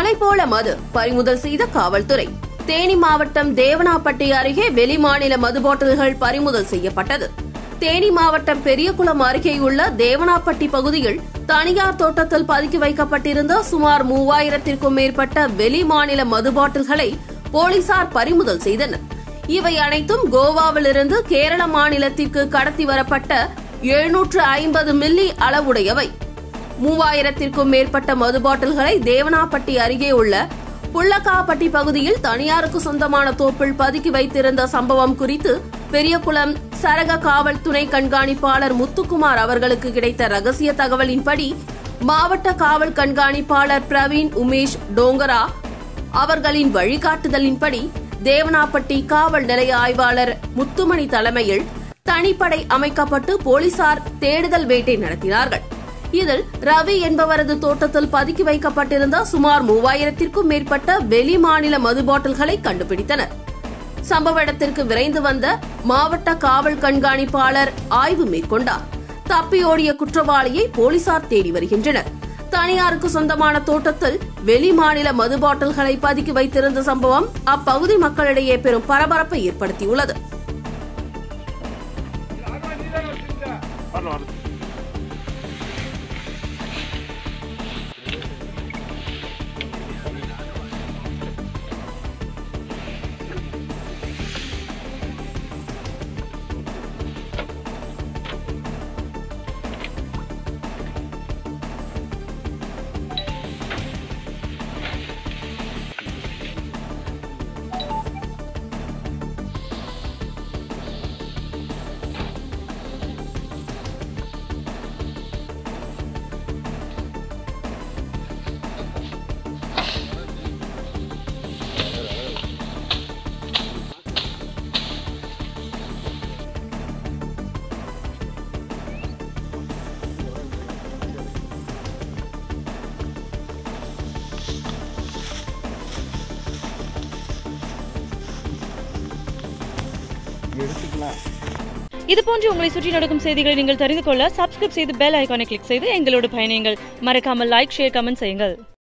மலை போல மது பறிமுதல் செய்த காவல்துறை. தேனி மாவட்டம் தேவனாப்பட்டி அருகே வெளிமாநில மது பாட்டில்கள் பறிமுதல் செய்யப்பட்டது. தேனி மாவட்டம் பெரியகுளம் அருகேயுள்ள தேவனாப்பட்டி பகுதியில் தனியார் தோட்டத்தில் பதுக்கி வைக்கப்பட்டிருந்த சுமார் மூவாயிரத்திற்கும் மேற்பட்ட வெளிமாநில மது பாட்டில்களை போலீசார் பறிமுதல் செய்தனர். இவை அனைத்தும் கோவாவிலிருந்து கேரள மாநிலத்திற்கு கடத்தி வரப்பட்ட எழுநூற்று ஐம்பது மில்லி அளவுடையவை. மூவாயிரத்திற்கும் மேற்பட்ட மது பாட்டில்களை தேவனாப்பட்டி அருகே உள்ள புள்ளக்காப்பட்டி பகுதியில் தனியாருக்கு சொந்தமான தோப்பில் பதுக்கி வைத்திருந்த சம்பவம் குறித்து பெரியகுளம் சரக காவல் துணை கண்காணிப்பாளர் முத்துக்குமார் அவர்களுக்கு கிடைத்த ரகசிய தகவலின்படி மாவட்ட காவல் கண்காணிப்பாளர் பிரவீன் உமேஷ் டோங்கரா அவர்களின் வழிகாட்டுதலின்படி தேவனாப்பட்டி காவல் நிலைய ஆய்வாளர் முத்துமணி தலைமையில் தனிப்படை அமைக்கப்பட்டு போலீசார் தேடுதல் வேட்டை நடத்தினார்கள். இதில் ரவி என்பவரது தோட்டத்தில் பதுக்கி வைக்கப்பட்டிருந்த சுமார் மூவாயிரத்திற்கும் மேற்பட்ட வெளி மாநில மது பாட்டில்களை கண்டுபிடித்தனர். சம்பவ இடத்திற்கு விரைந்து வந்த மாவட்ட காவல் கண்காணிப்பாளர் ஆய்வு மேற்கொண்டார். தப்பியோடிய குற்றவாளியை போலீசார் தேடி வருகின்றனர். தனியாருக்கு சொந்தமான தோட்டத்தில் வெளி மாநில மது பாட்டில்களை பதுக்கி வைத்திருந்த சம்பவம் அப்பகுதி மக்களிடையே பெரும் பரபரப்பை ஏற்படுத்தியுள்ளது. இது போன்று உங்களை சுற்றி நடக்கும் செய்திகளை நீங்கள் தெரிந்து கொள்ள சப்ஸ்கிரைப் செய்து பெல் ஐகானை கிளிக் செய்து எங்களோடு பயணியுங்கள். மறக்காமல் லைக் ஷேர் கமெண்ட் செய்யுங்கள்.